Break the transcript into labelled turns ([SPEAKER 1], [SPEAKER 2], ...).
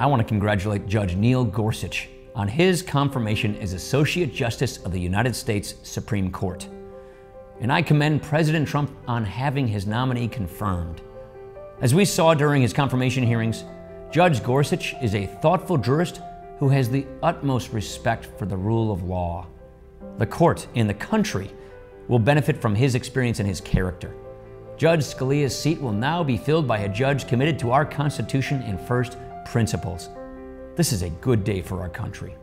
[SPEAKER 1] I want to congratulate Judge Neil Gorsuch on his confirmation as Associate Justice of the United States Supreme Court. And I commend President Trump on having his nominee confirmed. As we saw during his confirmation hearings, Judge Gorsuch is a thoughtful jurist who has the utmost respect for the rule of law. The court and the country will benefit from his experience and his character. Judge Scalia's seat will now be filled by a judge committed to our Constitution and first principles. This is a good day for our country.